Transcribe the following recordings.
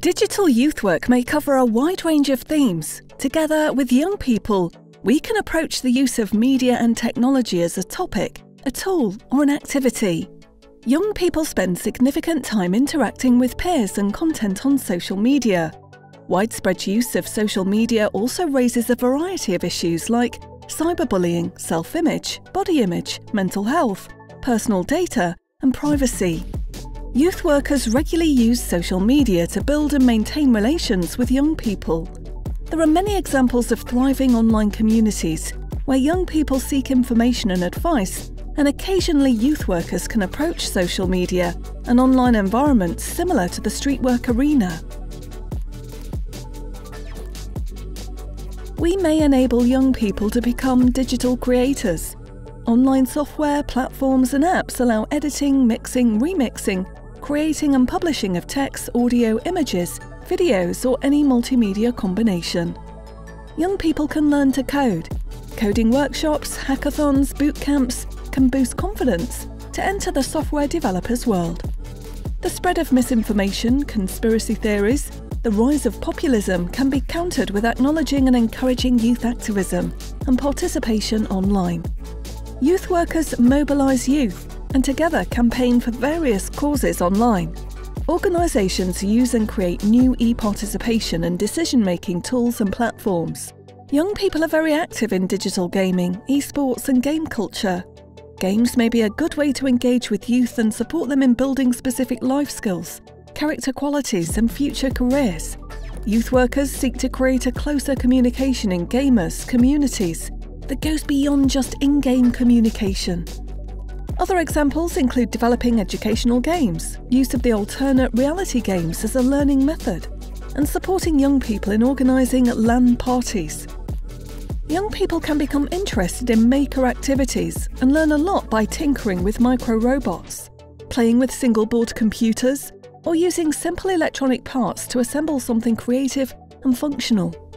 Digital youth work may cover a wide range of themes. Together with young people, we can approach the use of media and technology as a topic, a tool, or an activity. Young people spend significant time interacting with peers and content on social media. Widespread use of social media also raises a variety of issues like cyberbullying, self image, body image, mental health, personal data, and privacy. Youth workers regularly use social media to build and maintain relations with young people. There are many examples of thriving online communities where young people seek information and advice, and occasionally youth workers can approach social media and online environments similar to the street work arena. We may enable young people to become digital creators. Online software, platforms, and apps allow editing, mixing, remixing, creating and publishing of text, audio, images, videos, or any multimedia combination. Young people can learn to code. Coding workshops, hackathons, boot camps can boost confidence to enter the software developer's world. The spread of misinformation, conspiracy theories, the rise of populism can be countered with acknowledging and encouraging youth activism and participation online. Youth workers mobilise youth and together campaign for various causes online. Organisations use and create new e participation and decision making tools and platforms. Young people are very active in digital gaming, esports, and game culture. Games may be a good way to engage with youth and support them in building specific life skills, character qualities, and future careers. Youth workers seek to create a closer communication in gamers' communities that goes beyond just in game communication. Other examples include developing educational games, use of the alternate reality games as a learning method, and supporting young people in organising LAN parties. Young people can become interested in maker activities and learn a lot by tinkering with micro robots, playing with single board computers, or using simple electronic parts to assemble something creative and functional.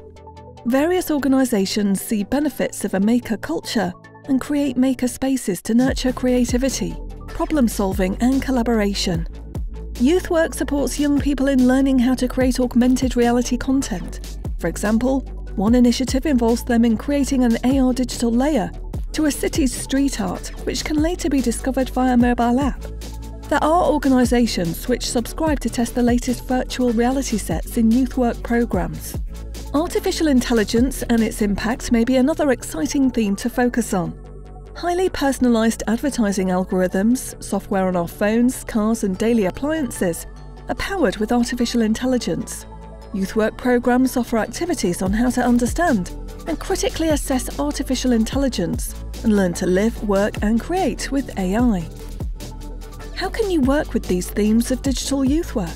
Various organisations see benefits of a maker culture and create maker spaces to nurture creativity, problem solving, and collaboration. Youth Work supports young people in learning how to create augmented reality content. For example, one initiative involves them in creating an AR digital layer to a city's street art, which can later be discovered via a mobile app. There are organisations which subscribe to test the latest virtual reality sets in youth work programmes. Artificial intelligence and its impact may be another exciting theme to focus on. Highly personalised advertising algorithms, software on our phones, cars, and daily appliances are powered with artificial intelligence. Youth work programmes offer activities on how to understand and critically assess artificial intelligence and learn to live, work, and create with AI. How can you work with these themes of digital youth work?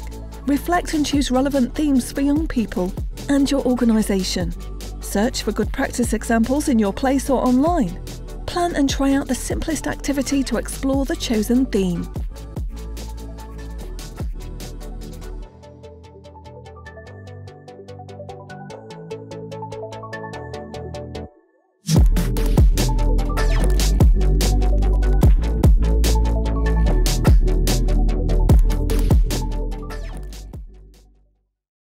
Reflect and choose relevant themes for young people and your organisation. Search for good practice examples in your place or online. Plan and try out the simplest activity to explore the chosen theme.